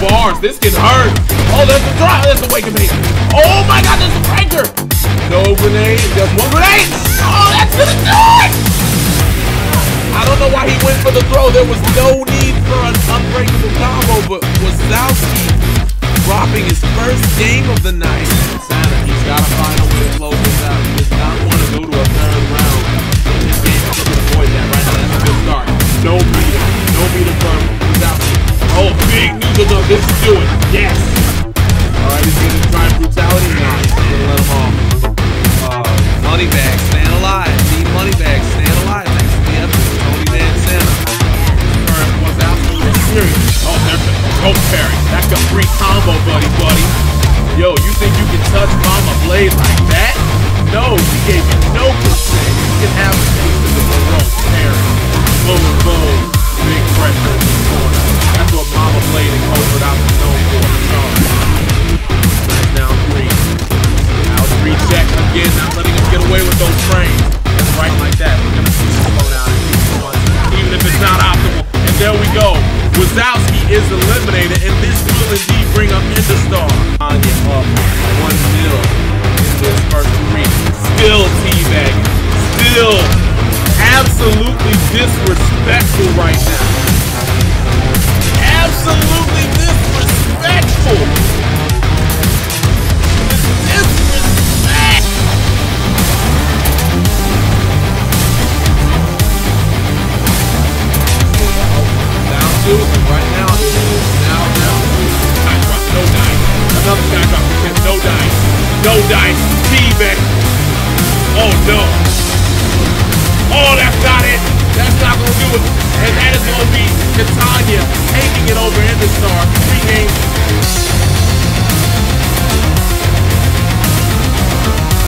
bars. This can hurt. Oh, there's the drop. There's the wake me. Oh my god, there's a breaker. No grenade. There's one grenade. Oh, that's gonna do it. I don't know why he went for the throw. There was no need for an unbreakable combo, but Wazowski dropping his first game of the night. This is do it. Yes. All right, he's going to try brutality now. He's going to let him off. Uh, money bag, stand alive. Need money bag, stand alive. Thanks to the episode. Tony Mansana. Turn Wazowski with serious. Oh, there's a rope parry. That's a free combo, buddy, buddy. Yo, you think you can touch Mama Blade like that? No, she gave you no consent. You can have a taste of the rope again, not letting get away with those. That's right like that. We're gonna see even if it's not optimal. And there we go. Wazowski is eliminated, and this will indeed bring up. Anya up 1 0 in this first three. Still teabagging. Still absolutely disrespectful right now. Absolutely disrespectful. right now. Now, now. No dice. Another drop, no dice. No dice, Oh no. Oh, that's not it. That's not gonna do it. And that is gonna be taking it over in the star. Three games.